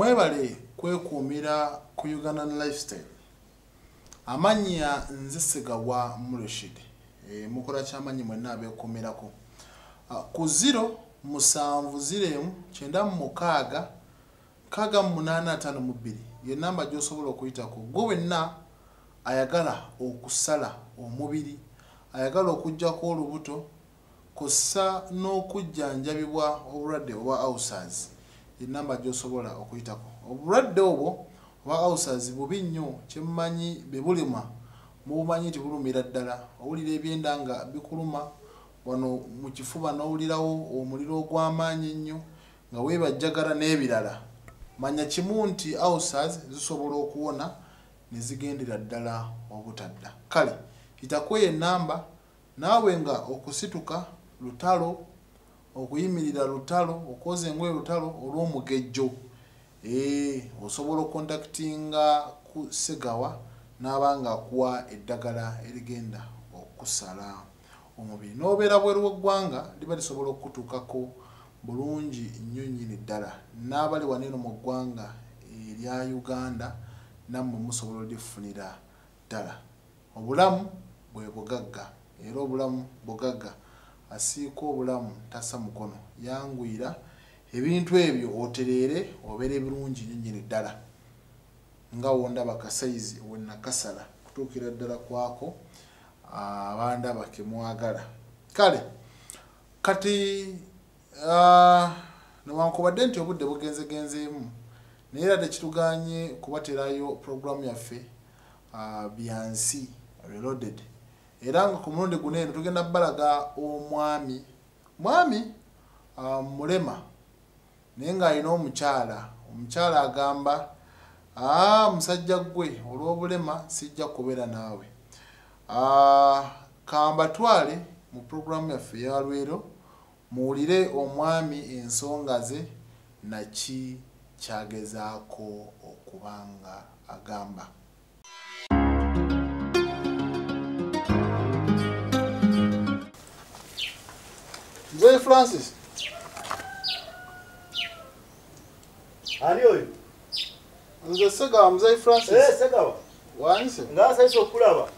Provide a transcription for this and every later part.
mwebale kwekuumira ku ugandan lifestyle. Amannya nzisegawa murashid. E, mukola kyamanyi mwenna abekuumirako. Ah, ku ziro musanvu ziremu kyenda mu mukaaga nkaaga mu munaana ataano mu bbiri ye namba gy'osobola okuyitako gwe wenna ayagala okusala omubiri ayagala okugjako olubuto kw'ossa n'okujjanjabibwa obulwadde obwa ulcers ye namba gy'osobola okuyitako. Obulwadde obwo obwa ulcers bubi nnyo kyemmanyi bye bulima mubumanyi nti bulumira ddala. Owulira ebyenda nga bikuluma wano mu kifuba n'owulirawo omuliro ogw'amaanyi ennyo nga weebajjagala n'ebirala. Manya kimu nti ulcers zisobola okuwona ne zigendera ddala obutadda. Kale yitakueyo enamba naawe nga okusituka lutalo okuyimirira lutalo okwoza engoye lutalo olw'omugejjo ee osobola okontakitinga ku segawa n'aba nga akuwa eddagala erigenda okusala omubiri. N'obeera bweru w'eggwanga liba lisobola okutuukako bulungi nnyo nnyini ddala. N'abali waneno mu ggwanga erya uganda nammwe musobola olifunira ddala. Obulamu bwe bugagga era obulamu bugagga asiika obulamu tassa mukono yanguyira. Ebintu ebyo otereere obeere birungi nnyo nnyini ddala. Nga wondaba kasayizi wenakasala kutuukira ddala kwako abandaba kemwagala kale kati newankubadde nti obudde bugenzegenzeemu naye era tekituganye kubaterayo puroguramu yaffe byansi reloaded era nga ku mulundi guno eno tugenda balaga omwami. Mwami ah, mulema naye ng'alina omukyala. Omukyala agamba aa musajja gwe olw'obulema sijja kubeera naawe. Ah, kambatwale mu puroguramu yaffe eyalwero muwulire omwami ensonga ze naki kyagezaako okuba nga agamba nze francis. Ani oyo? Nze segawa muzeyi francis. Eh, segawa wanyise ngaasayisa okulaba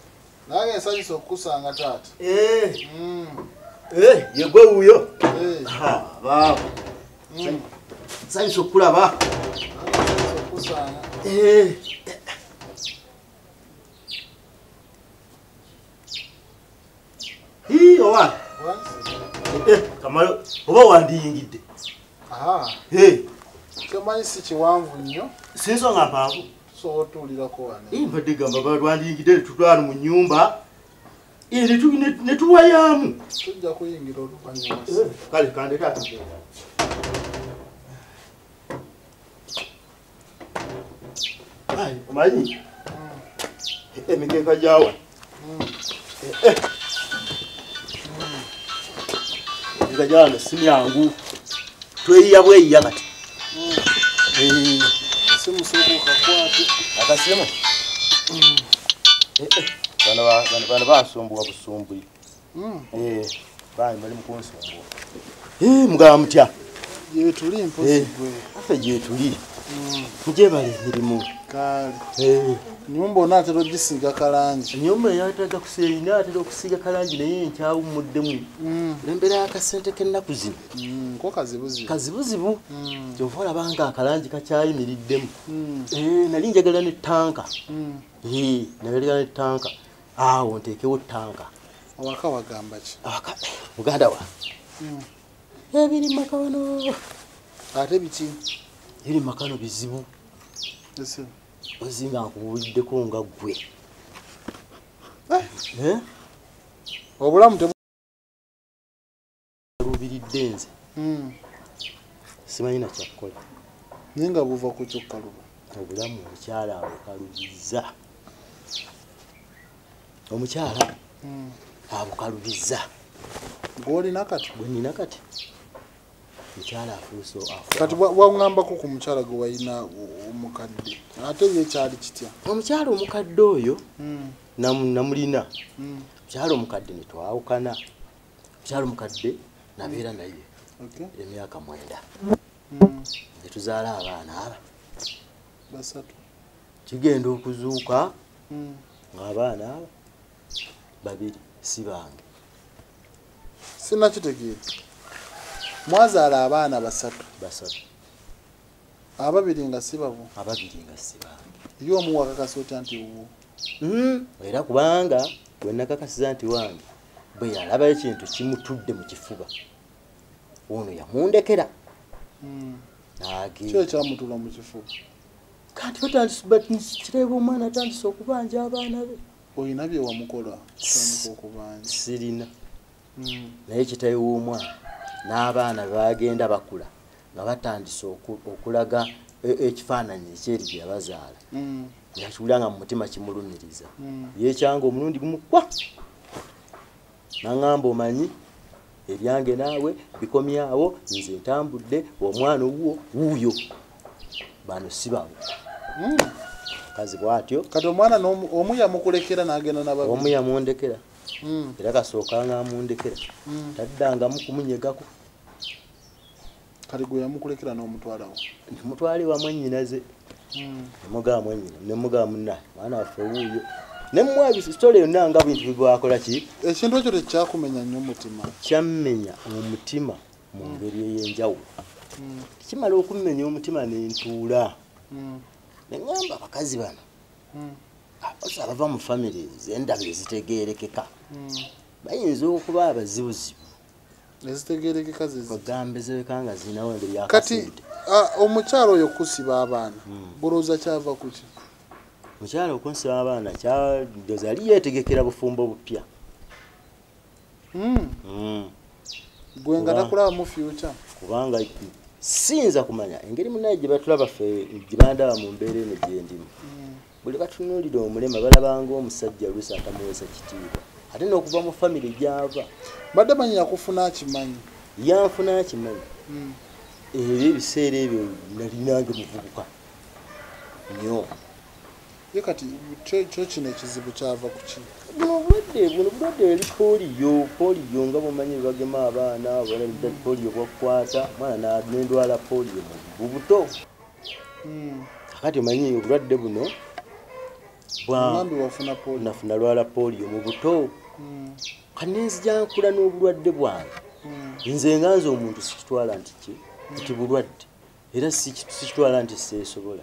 nange nsanyisa okukusanga taata. Eh, Mm, eh, yegwe wuuyo eh, Ha, baabo mm, nsanyisa okulaba nange nsanyisa okukusanga. Eh, Hii, owa? wanyise Eh, kamalo oba wandiyingidde. Aha Eh, kyomanyi si kiwanvu nnyo? Si nsonga mpanvu so otuulirako wane Eh, mbadde gamba ba- lwandiyingidde netutwala mu nyumba Eh, ne- netuwayamu tujja kuyingira oluvanyuma Eh, kale kandeke atagenda Ai, omanyi? Emikeeka gyawa emikeeka gyawano si myangu tweyiya bweyiya kati. Eh, si musuku kakwate akasimu? Eh, eh, bano ba- bano- bano bansumbuwa busumbui Mm, Eh, bani bali mukunsumbuwa Eh, mugaba mutya gyetuli mpozi Eh. gwe affe gyetuli Mm, mugyebale emirimu kale Eh, nyumba onaatera ogisiiga kalangi. Ennyumba eyatega kuseina atera okusiiga kalangi naye nkyawumuddemu Mm, olw'embeera y'akasente k'ennaku zino. Mm, ko kazibuzi kazibuzibu? Mm, kyova olaba nga akalangi kakyayimiriddemu. Eh, nali njagala ne tanka. Eh, nabeerera ne tanka awo nteekewo tanka awaka wagamba ki? Awaka- muganda wa? Ebiri makano ate biki? Ebiri makano bizibu. Ozinga nkubuliddeko nga ggwe. Eh, Eh? obulamu tebu lubiridde nze. Mm, simanyi nakyakkola naye nga buva ku kyokkaluba obulamu omukyala abukalubizza omukyala Mm. abukalubizza gwolina kati? Gwe nina kati mukyala afuuse afu- kati bwaŋŋambako ku mukyala gwe walina omukadde ate ye kyali kitya? Omukyala omukadde oyo Mm, namu- namulina. Mm, omukyala omukadde netwawukana omukyala omukadde nabeera naye okay. emyaka mwenda. Mm, netuzaala abaana aba. Basatu. Kigenda okuzuuka ng'abaana abo babiri si bange. Sinakitegeera mwazaala abaana basatu. Basatu. Ababiri nga si babo ababiri nga si bange ye omu wakakasa otya nti wuwo. Mm, era kubanga bwe nakakasiza nti wange bwe yalaba ekintu kimutudde mu kifuba ono yamundekera. Mm. ki n'agenda ekyamutula mu kifuba? Kanti batandikireba omwana atandise okubanja abaana be. Olina bye wamukola tandika okubanja sirina. Mm. naye kitayi w'omwana n'abaana bagenda bakula nga batandise oku- okulaga e- ekifaananyi ekyeri bye yabazaala Mm. yakiwulira nga mu mutima kimulumiriza Mm. yekyanga omulundi gumu kwa naŋŋamba omanyi ebyange naawe bikomyawo nze ntambudde omwana owuwo wuuyo bano si bawo Mm. kazi bwatyo kati omwana omu yamukulekera n'agenda omu nababiri yamundekera. Era kasookanga amundekera Mm. taddangamu kumunyegako kati gwe yamukulekera n'omutwalawo nemutwale wa mwannyinaze. Mm. nemugaba mwannyina nemugaba munna mwana waffe wuuyo nemwabi sitole yonna nga bintu bibwakola ki? Ekintu ekyo tekyakumenya nnyo omutima. Kyammenya omutima mu ngeri ey'enjawulo. Mm. kimala okummenya omutima nentuula Mm. neŋŋamba abakazi bano Abazi abava mu famire zendaba ezitegeerekeka Mm. bayinza okuba abazibuzibu ezitegeerekeka zezi bagambe zebeka nga zirinawo engeri kati yakasente ah, omukyalo oyo kusiba abaana Mm. bulowooza kyava ku ki mukyala okunsiba abaana kyadoza yali yeetegekera bufumbo bupya Mm. Mm. gwe nga takulaba mu future kubanga siyinza kumanya engeri munaye gye batulaba ffe gye bandaba mu mbeera eno gyendimu. Buli batunuulira omulema balabanga omusajja oluusi atamuweesa kitiibwa ate n'okuva mu famire gyava. Badde manyi yakufuna akimanyi. Yanfuna akimanyi. Mm. ebyo ebiseera ebyo nali nange muvubuka. Nnyo ye kati kyo kino ekizibu kyava ku ki? Buno bulwadde buno bulwadde eri poliyo poliyo nga bumanyi bagema abaana balabida poliyo bwakukwata omwana nendwala poliyo mu buto. Mm. kakati omanyi obulwadde buno nafuna lwala poliyo mu buto. Mm. kanenzija nkula n'obulwadde bwange. Mm. nze nga nze omuntu sikitwala nti ki? Nti bulwadde. Era siki- sikitwala nti seesobola.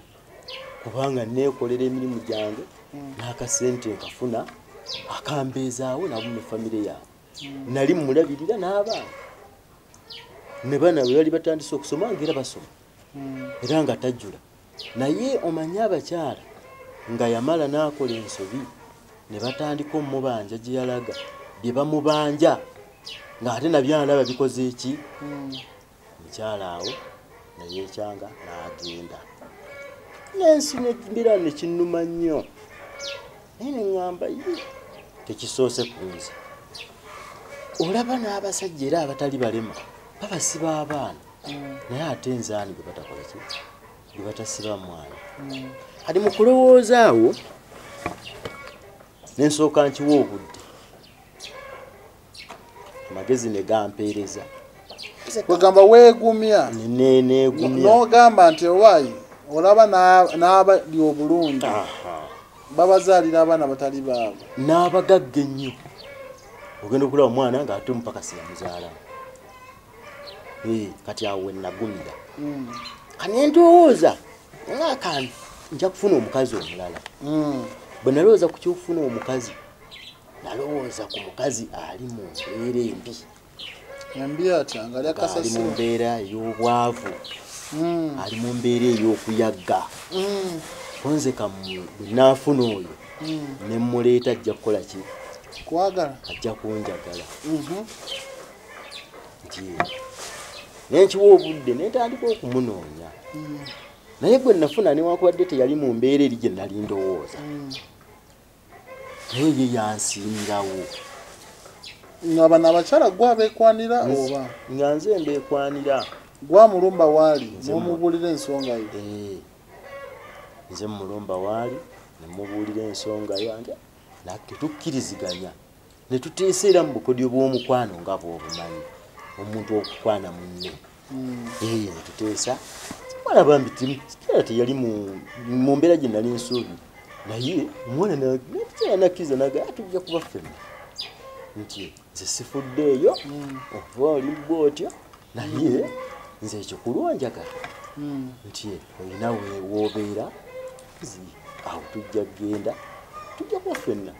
Kubanga neekolera emirimu gyange n'akasente nkafuna akambeezaawo nabo mu famire yange nali mulabirira n'abaana. Ne bana bwe bali batandise okusoma ngaera basoma. Era nga tajjula. Naye omanye abakyala nga yamala n'akola ensobi ne batandika omubanja gye yalaga bye bamubanja. Ng'ate nabyalaba bikoze eki Mm. mukyala awo nayekyanga n'agenda. Nensi nebira nekinnuma nnyo. Naye neŋŋamba ye tekisoose ku nze. Olaba n'abasajja era abatali balema babasiba abaana. Mm. naye ate nzaani gwe batakola ki? Gwe batasiba mwana. Mm. Kati mu kulowooza awo nensooka nkiwa obudde. Amagezi ne gampeereza. Kwegamba weegumya. N'ogamba nti owaayi olaba n'a- n'abali obulungi. Babazaalira abaana batali baabwe. N'abagagga ennyo. Ogenda okulaba omwana ng'ate omupakasi yamuzaala kati awo wenagumira Mm. kanentowooza ngaakani nja kufuna omukazi omulala Mm. bwe nalowooza ku kyokufuna omukazi nalowooza ku mukazi ali mu mbeera embi embi atya nga ali ali mu mbeera ey'obwavu Mm. ali mu mbeera ey'okuyagga Mm. konzeka bwe naafuna oyo Mm. ne muleeta ajja kukola ki kwagala ajja kunjagala Mhm. nti nenkiwa obudde netandika okumunoonya. Naye gwe nafuna newakubadde teyali mu mbeera eri gye nali ndowooza. Naye ye yansingawo nga bano abakyala gwe abeekwanira oba? nga nze mbeekwanira. Gwamulumba waali Nze mu- n'omubuulira ensonga yo? Eh, nze mulumba waali nemubuulira ensonga yange tetukkiriziganya netuteeseera mu bukodyo bw'omukwano nga bw'obumanyi omuntu okukwana munne. Mm. eye netuteesa mwana bambi kikyala teyali mu mbeera gye nali nsuubi naye omwana kikyala nakkiriza naga tujja kuba ffena nti nze sifudde eyo mm. oba olibwa otyo naye mm. nze ekyo kulwanjagala mm. nti olina weewoobeera nzi awo tujja kgenda tujja kuba ffenna.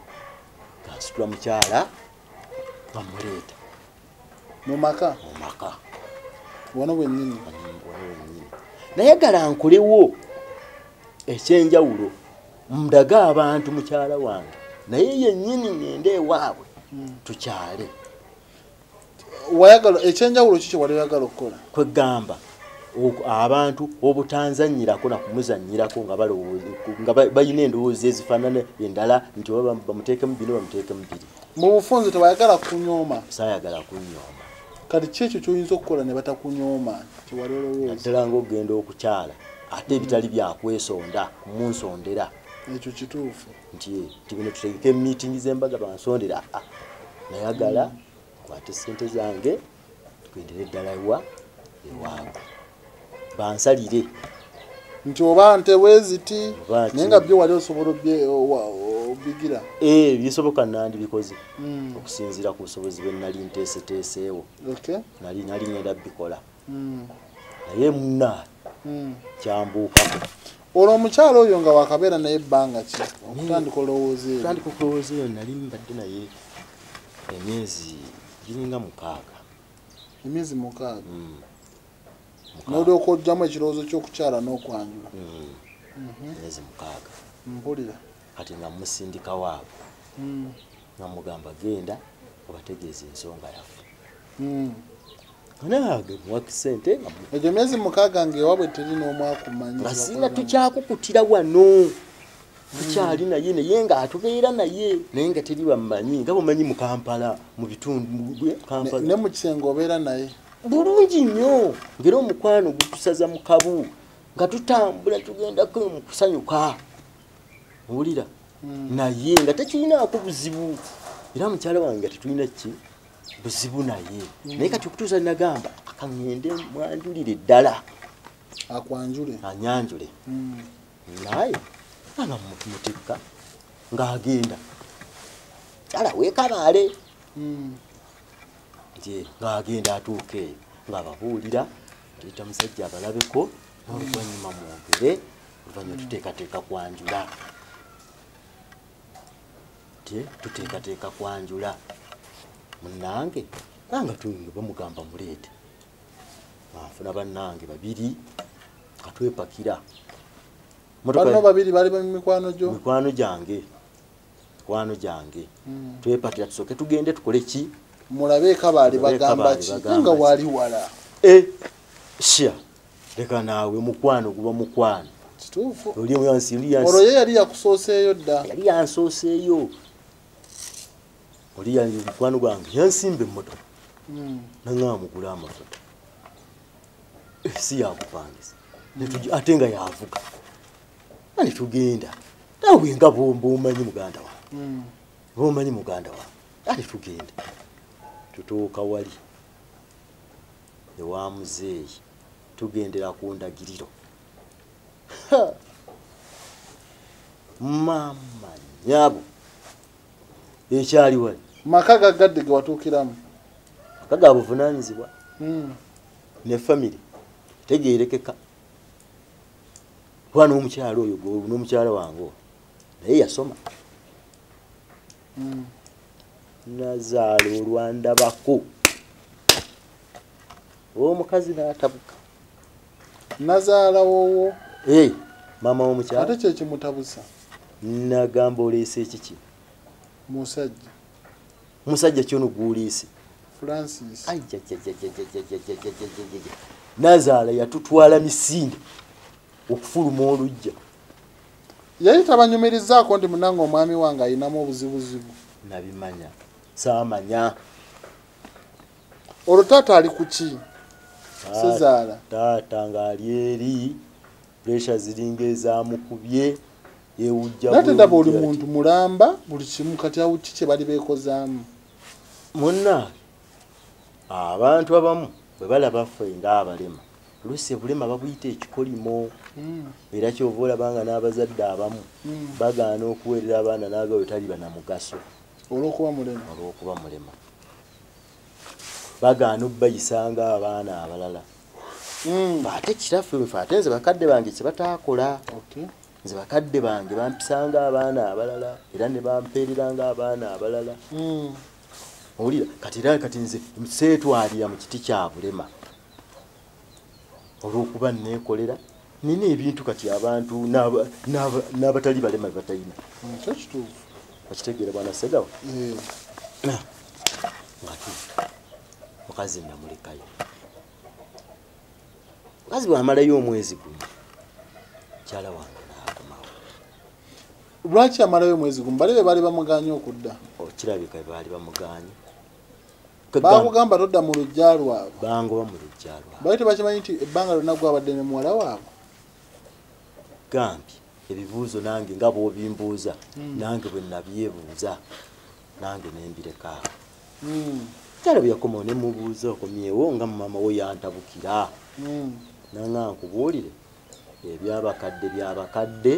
Gansitula mukyala bamuleeta. Mumaka mumaka wano wennyini. Nayagala nkolewo ekyenjawulo ndaga abantu mukyala wange naye yennyini ngende ewaabwe tukyale. Wayagala ekyenjawulo ki kyewali oyagala okukola? Kwegamba abantu obutanzanyirako nakumuzanyirako nga balina endowooza ezifaanana endala nti bamuteekemu bino bamuteekemu biri mu bufunze tewayagala kunyooma? Saayagala kunyooma kati ki ekyo kyoyinza okukola ne batakunyooma kyewali olowooza? Naddala ngaogenda okukyala ate ebitali byakwesonda munsondera. Ekyo kituufu. Nti nti bino tutegeke emiitingi z'embaga bansondera. Ah, nayagala kwate sente zange tugendere eddala wa ewaabwe bansalire. Nti oba nte bweziti Oba ki? naye nga byo wali osobola obigira Eh, bisoboka nandibikoze Mm. okusinziira ku busobozi bwe nali nteeseteeseewo. Okay. Nali nali ngenda bikola. Mm. naye muna Mm. kyambuukako olwo omukyala oyo nga wakabeera naye ebbanga ki? Okutandika olowooza ebyo. Tandika okulowooza eyo nali mbadde naye emyezi giringa mukaaga. Emyezi mukaaga. Mm. Mukaaga. n'olyoka ojjamu ekirowoozo ky'okukyala n'okwanjula. Mm. emyezi mukaaga. Mpulira kati nga musindika waabwe. Mm. nga mugamba genda obategeeza ensonga yaffe. Mm. naage muwaki sente egyo emyezi mukaaga ngaewaabwe teri n'omwakumanyi nga singa tukyakukutira wano tukyali naye naye nga atubeera naye naye nga teri bamumanyi nga bumanyi mu kampala mu bitundu kampala. Ne mu kisenga obeera naye. Bulungi nnyo ngera omukwano gutusaza mu kabu nga tutambula tugendako mu kusanyuka owulira naye nga tekirinaako buzibu. Era mukyala wange nga tetulina ki? Buzibu naye. Naye kati okutuusa nagamba akaŋŋende mwanjulire ddala. Akwanjule. Anyanjule. Mm. naye anga mutikka ng'agenda. Kyala weekabaale nti ng'agenda atuuka eyo ng'ababuulira tuyita musajja abalabeko n'oluvannyuma mwogere oluvannyuma tuteekateeka kwanjula ti tuteekateeka kwanjula. Munange nanga tuyinga bamugamba muleete. Anfuna bannange babiri katwepakira banno babiri bali mikwano gyo? Mikwano gyange mikwano gyange. Mm. twepakira tusooke tugende tukole ki? Mulabe ekabaali Mulabe bagamba ki? nga waali wala. E sha leka naawe mukwano guba mukwano. Kituufu. Oli yansi olwo yansi ye yali yakusooseeyo dda? Yali yansooseeyo oli yali mukwano gwange yansimba emmotoka. Mm. naŋaa mugula amafuta. Si yakupangisa. Ate nga yavuga. Ani tugenda? Nawe nga bomanyi muganda Mm. bomanyi muganda wange ani tugenda? Tutuuka wali. Ewa muzeeyi. Tugendera ku ndagiriro. Ha! mama nyabo ekyali wali maka gaggadde ge watuukiramu. Kaga buvunanyizibwa Mm. ne famire tegerekeka kuba n'omukyala oyo n'omukyala wange oyo naye yasoma. Mm. nazaala olwandabako omukazi n'atabuka. Nazaala woowo. Maama ate w'omukyala kyekimutabusa nagamba oleese ekiki? Musajja musajja kyono guliise nazaala yatutwala misinde okufuluma olujja yali tabanyumirizaako nti munanga omwami wange ayinamu obuzibuzibu nabimanya saamanya olwo taata ali ku ki sezaala taata ng'ali eri puresha ziringa ezamukubye yeewujja nate ndaba oli muntu mulamba buli kimu kati awuki kye bali beekozaamu munna abantu abamu bwe balaba ffe ng'abalema oluusi obulema babuyita ekikolimo Mm. era kyova olabanga n'abazadde abamu Mm. bagaana okuweerera abaana n'agawe taliba na mugaso olw'okuba mulema olw'okuba mulema bagaana obbayisanga abaana abalala Mm. ate kiraffe fe ate nze bakadde bange kyebataakola Okay. nze bakadde bange bampisanga abaana abalala era ne bampeereranga abaana abalala. Owulira kati era kati nze seetwalira mu kiti kya bulema. Olw'okuba neekolera nina ebintu kati abantu n'aba- n'aba- n'abatali balema bebatalina Mm, kyo kituufu. Okitegeera bwana segawa? Eh, ngati mukazi namulekayo. Mukazi bwamalayo omwezi gumu mukyala wange naakomawo lwaki amalayo omwezi gumu bali be baali bamuganye okudda. Okirabika baali bamuganye bakugamba todda mu lujja lwabwe. Bangoba mu lujja lwabwe. Bali tebakimanyi nti ebbanga lyonna gwabadde ne muwala waabwe. Gambi ebibuuzo nange nga bw'obimbuuza Mm. nange bwe nabyebuuza nange nembirekaako Mm, kyala bwe yakomawo ne mubuuza okomyewo nga mumama we yantabukira mm, nanga nkubuulire ebyabakadde byabakadde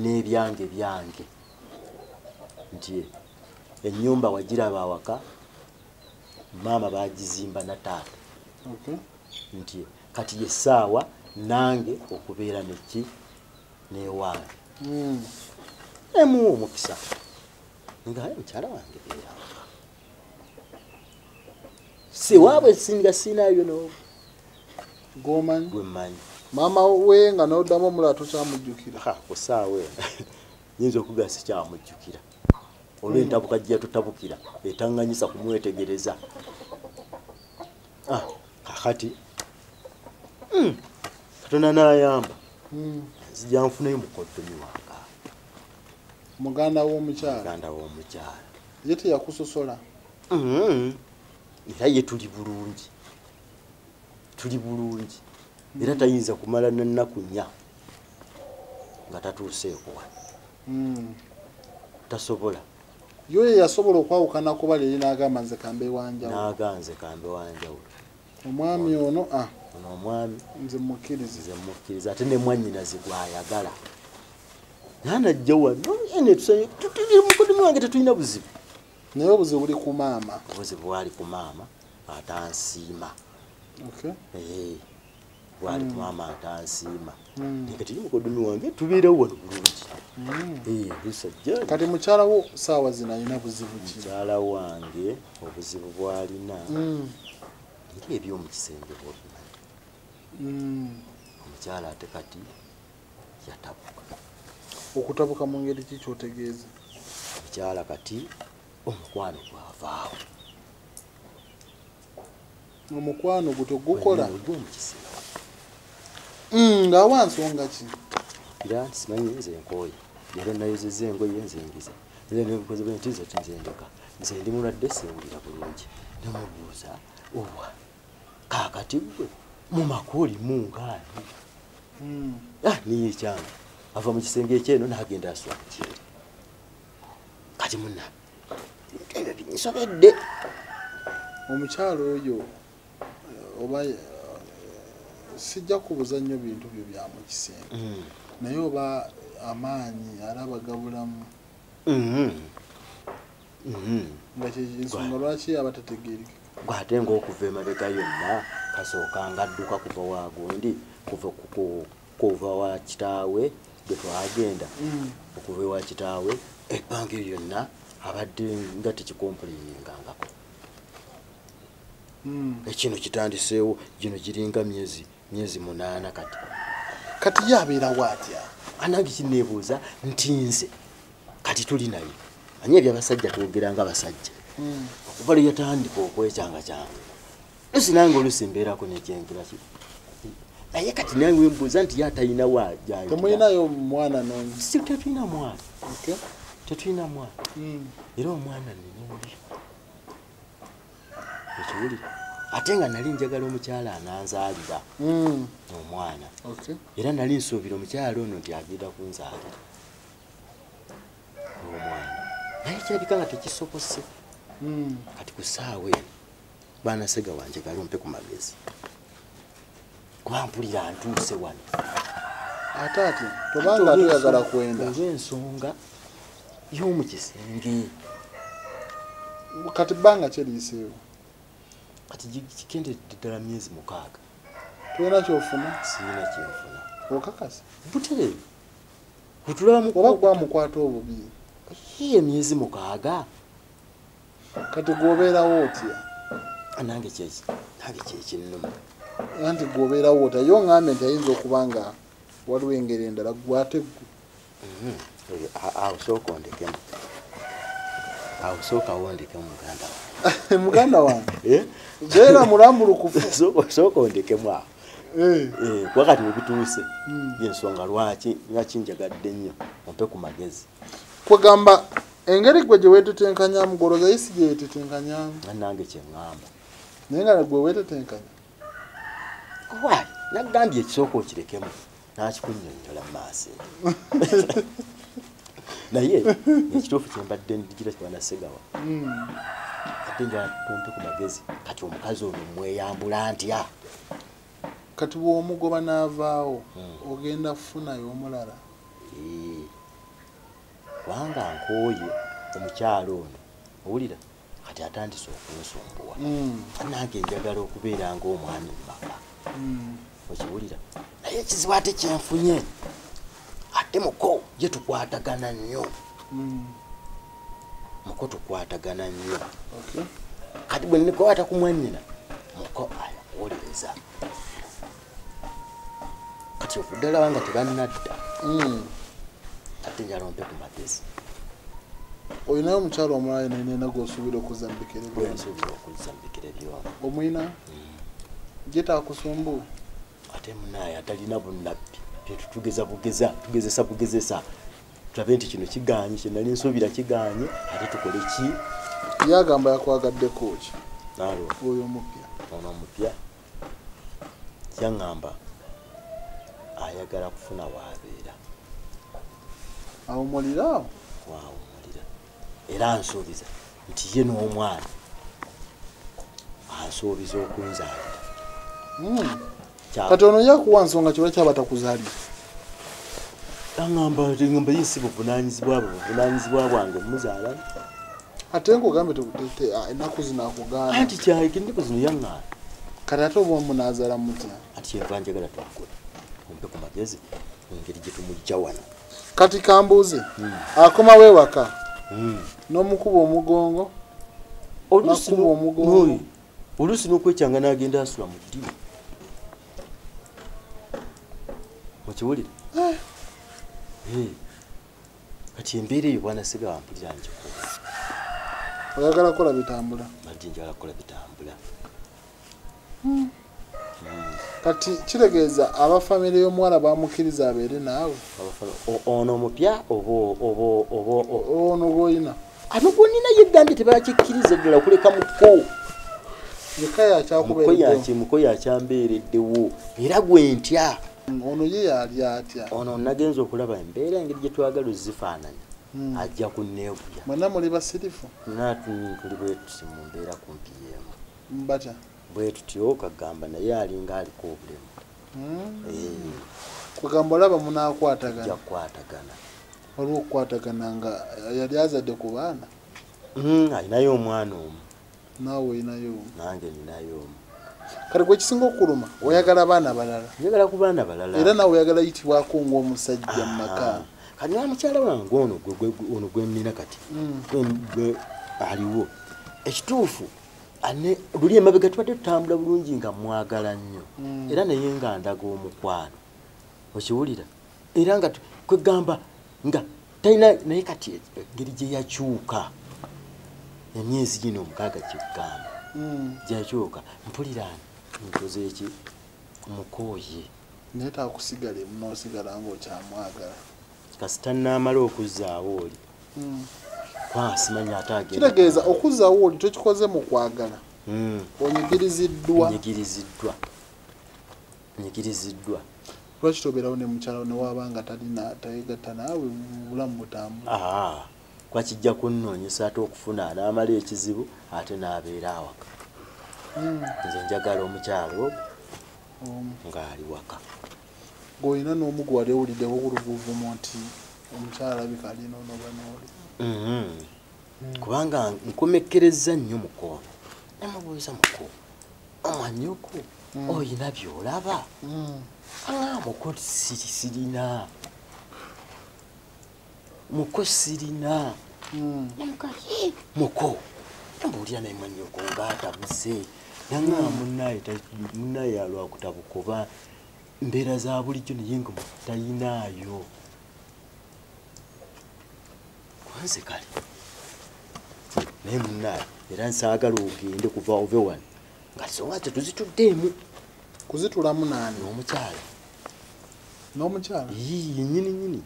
n'ebyange byange. Nti ennyumba wagiraba awaka maama bagizimba na taata nti kati yessaawa nange okubeera neki newange Mm, emuwa omukisa. Nga mukyala wange beera. Siwaabwe singa sinayo no? Gwomanyi? Gwe mmanyi. Maama we nga noddamu omulala tokyamujjukira Ha, kusaawe nyinza okugaa sikyamujjukira olw'entabuka gye tutabukira etaŋŋanyisa kumwetegereza. Ah, kakati mm, katonda n'ayamba. Mm, nzija nfuneyo mukoddomi wanga muganda w'omukyala. Muganda w'omukyala. Ye teyakusosola? Mhm. era ye tuli bulungi. Tuli bulungi. Era tayinza kumala nannaku nnya nga tatuuseeko wano tasobola yo ye yasobola okwawukana kuba leeri n'agamba nze kambe wanjawo. N'aganze kambe wanjawulo omwami ono ah, ono omwami. nze mukkirize nze mukkiriza ate ne mwannyinaze gwayagala. Naye najja wano ene tusanye tutuli mukoddomi wange tetulina buzibu. Naye obuzibu buli ku maama. Obuzibu bwali ku maama atansiima bwali ku maama atansiima. Mm. kati mukoddomi wange tubeerawo wano bulungi. Mm. Ee, lusajja kati mukyalawo saawa zino alina buzibu ki? Mukyala wange obuzibu bwalina. Mm. ngaeby'omu kisenge bwobimanyi Mm. omukyala ate kati yatabuka. Okutabuka mu ngeri ki kyotegeeza? Omukyala kati omukwano gwavaawo. Omukwano gutyo gukola gwomukisenge Mm, ng'awa nsonga ki? Era simanyi nze nkooye. Era nayozeza engoye nzengiza. Era nebikoze bwe nti nze tinzendeka. Nze ndi mulwadde siwulira bulungi. Nemubuuza owa kakati gwe mu makooli mungaani Mm. ah niye ekyanga ava mu kisenge ekyeno n'agenda aswala kyeri kati muna ebyo binsobedde. Omukyalo oyo oba sijja kubuza nnyo bintu byo bya mu kisenge Mm. naye oba amaanyi alabagabulamu Mhm. Mhm. nga kyensonga lwaki aba tategeereka gwate ngaokuva emabega yonna kasooka nga adduka kuva wagundi kuva ku- ku- kuva wa kitaawe gwe twagenda Mm. okuva ewa kitaawe ebbanga eryo lyonna abadde nga tekikompuliningangako Mm. ekino kitandiseewo gino giringa myezi myezi munaana kati. Kati ye abeerawo atya? Anange kineebuuza nti nze kati tuli naye. Manye ebyabasajja twogera nga basajja? Mm. okuva lwe yatandika okwekyanga kyange esi nange olusi mbeerako nekyengira ki? Naye kati nange wembuuza nti ye atalina wajanjira temulinayo mwana n'omu si tetulina mwana. Tetulina mwana. Mm. era omwana niniwuli ekiwuli ate nga nali njagala omukyala ananzaalira Mm. omwana. Era nali nsuubira omukyala ono nti agenda kunzaalira omwana. Naye kirabika nga tekisobose Mm. kati ku ssaawa eno baana sega wanje galumpe ku magezi. Kuba mpulira ntuuse wano. Ate ati tobanga toyagala kwenda. olw'ensonga y'omu kisenge. Kati bbanga kyeriiseewo kati gi- kikenderedde ddala myezi mukaaga? Tolina kyofuna. Siina kyenfuna okakasa butereevu wetulaba oba gwamukwata obubi ye emyezi mukaaga? Kati gwobeerawo otya? Nange kyeki nange kyekinnuma anti gwobeerawo otya? Yo ŋŋambye nti ayinza okuba nga waliwo engeri endala gwate ggwe. Eh, a- awo sooka ondekemu awo sooka wondekemu muganda wange. Muganda wange? Eh? beera mulambulukufu Sooka- ondekemu awo. Eh, Eh, kati webituuse Mm. yensonga lwaki lwaki njagadde nnyo ompe ku magezi. Kwegamba engeri gwe gye weetetenkanyamu goloza isi gye yeetetenkanyamu. Nange kyeŋŋamba naye nga gwe weetetenkanya. Wayi nagambye ekisooka okirekemu nakikunnyonnyola mu maaso. Naye ekituufu kyembadde ndigira kibanasegawa Mm. ate njala tumpe ku magezi kati omukazi ono mweyambula ntya kati bw'omugoba n'avaawo Mm. ogenda kufunayo omulala kubanga nkooye omukyalo ono owulira kati atandise okunsumbuwa Mm. nange njagala okubeera ngaomwami mumaka Mm. okiwulira naye ekizibu ate kyenfunye ate muko ye tukwatagana nnyo. Muko tukwatagana nnyo. Okay. kati bwe nikwata ku mwannyina muko ayakuwuliriza kati okuddala nga tebannadda. Mm. ate njala ompe ku magezi. Olinayo omukyalo omulala nenena gwosuubira okuzambikira ebyona bwensuubira okuzambikira ebyoma omwina? Gyetaakusumbu ate munaye atalina bunnabbi tetutugeza bugeza tugezesa bugezesa tulabe nti kino kiganye kyenali nsuubira kiganye ate tukole ki? Yagamba yakwagaddeko ki nalo oyo omupya. Ono omupya yaŋŋamba ayagala kufuna waabeera awumuliraawo waawumulira era ansuubiza nti ye n'omwana. Ansuubiza okunzaalira Mm. Kya- kati ono yakuwa nsonga kiba kyaba takuzaalira aŋŋamba ŋamba ye si buvunanyizibwa bwe buvunanyizibwa bwange muzaala ate nkugambe ennaku zino akugaana. Anti kyayike ennaku zino yaŋŋaana? Kati ate oba munaazaala mutya? Ati kyenva njagala twakula ompe ku magezi engeri gye tumujja wano. Kati kambuuze Mm. akomawo ewaka Mm. n'omukuba omugongo? Oluusi n'okwekyanga n'agenda asula mu ddiba mukiwulire? Eh. kati embeera eyo bwana sega wampulira njikuba oyagala kukola bitambula? Badde njagala kukola bitambula. Kati kitegeeza abafamire y'omuwala bamukkiriza abeere naawe? Ono omupya ono gwoyina ano gonina yegambye tebakikkiriza ddala okuleka muko yekka yakyakubeereddewo muko yakyambeereddewo era gwe ntya ono ye yali atya? Ono nagenza okulaba embeera engeri gye twagala ozifaananya. Mm. ajja kunneeguya mwenna muli basirifu natuni tuli bwe tuti mu mbeera kumpi yeemu. Batya bwe tutyo kagamba naye alinga aliko obulemu. Mm. Eh, kwegamba olaba ajja munaakwatagana kukwatagana. Waliwo okukwatagana nga yali azadde ku baana? Mm, alinayo omwana omu. Naawe olinayo nange ninayo omu kati gwe kisinga okuluma oyagala baana balala. Njagala ku baana balala. Era nawe oyagala yitibwako ng'omusajja mu maka. Kati wa mukyala wange ono ono gwennina kati Mm. Aliwo ekituufu ane luli emabega tubadde tutambula bulungi nga mwagala nnyo. Mm. era naye nga ndaga omukwano. Okiwulira? Era nga kwegamba nga talina naye kati engeri gye yakyuka. Emyezi gino omukaaga kyegamba Mm. Gyakyuka mpulirani nkoze eki? Mukooye. Naye taakusigala emu n'osigala ng'okyamwagala kasita naamala okuzzaawo oli. Mm. kubanga simanya ate agenda. Kitegeeza okuzzaawo oli tokikoze mu kwagala. Mm. onyigiriziddwa. Nyigiriziddwa nyigiriziddwa lwaki tobeerawo ne mukyalo ne waba nga tayegatta naawe bulamu butambula aa kwakijja kunnoonyesa ate okufuna anaamala ekizibu ate n'abeera awaka. Mm. nze njagala omukyalo ogwo ng'ali waka. Ng'olina n'omu gwe wali owuliddeho oluvuuvumu nti omukyala alabika alina onoba nooli Mhm. kubanga nkomekkereza nnyo muko namubuuza muko omanyoko Mm. oyina byolaba? Aa muko siri sirina muko sirina. "Ye, muko nambuulira naye manyoko ngaatabuse naŋaa munaye munaye alwakutabuka oba mbeera za bulijjo naye nga tayinaayo. Kwanze kale naye munaye era nsaagala ogende kuva ove wano. Nga songa tetuzituddeemu kuzitulamu naani n'omukyala. N'omukyala? Ii nyini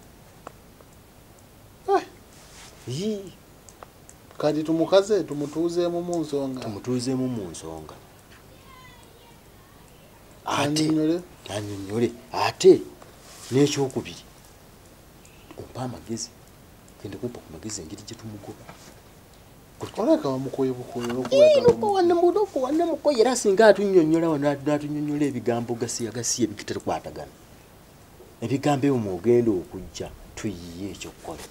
kati tumukaze tumutuuzeemu mu nsonga. Tumutuuzeemu mu nsonga. Ate anyonyole ate n'ekyokubiri ompa amagezi. Genda kumpa ku magezi engeri gye tumugoba. Oleka wamukoye bukoye olwokuwagala wannamukoye era singa atunyonyola natunyonyola ebigambo gasiya gasiya ebigitekwatagana ebigambo ebyo mwogenda okujja tuyiye ekyokukola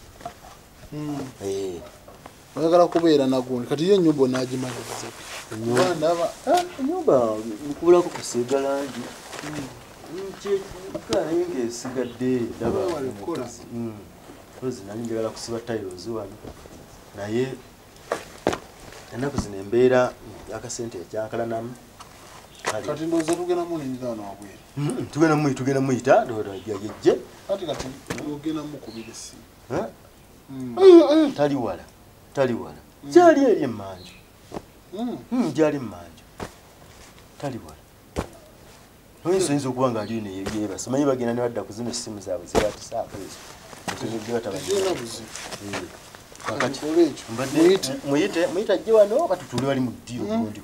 oyagala kubeera nagundi. Kati ye ennyumba onaagimaliriza Ennyumba- ndaba ennyumba nkubulako kusiiga langi. Kyekikaye ngaesigadde ndaba Wali kukola. Mm. kozi nali njagala kusiba tailozi wano. Naye ennaku zino embeera akasente ekyankalanamu. Kati ndowooza tugenda muninira wano wabwere tugenda muyi tugenda muyita yajje kati kati ogenda mukubira essimu tali wala tali wala. Gyali eri emmanju Mm, gyali emmanju tali wala. Oyinza okuba nga aliyo neyebyebasa manyi bagenda ne badda ku zino essimu zaabwe zebatisaako ezo. Mbadde muyite. ajje wano batutule wali mu ddiiro gundi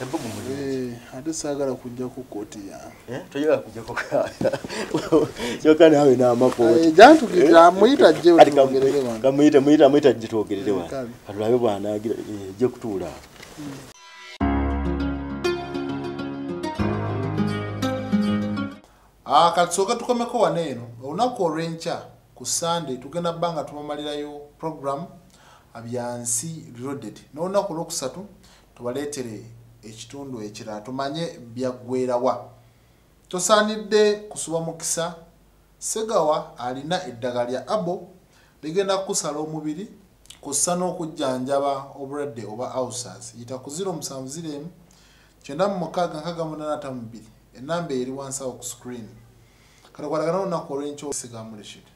mbeku mulinzi ebbugu muli ate saagala kujja ku kooti yange toyagala kujjako kyokka naawe n'amakooti jantukira muyita ajje Kati twogerere wano. kamuyite muyite amuyite ajje twogerere Eh, wano. katulabe bwanaagira ejje kutuula. Awo Ah, kati sooka tukomeko wano eno. Olunaku olw'enkya ku sunday tugenda bba nga tubamalirayo program byansi reloaded n'olunaku olwokusatu tubaleetere ekitundu ekirala tumanye byaggwerawa tosaanidde kusuba mukisa. Segawa alina eddagala lya abo ligenda kukusala omubiri kussa n'okujjanjaba obulwadde oba ulcers. Yita ku 0701 kyenda mu mukaaga nkaaga munaana atamu bbiri. Enamba eri wansi awo ku screen. Kale kwatagana olunaku olw'enkyo sigamu leshidi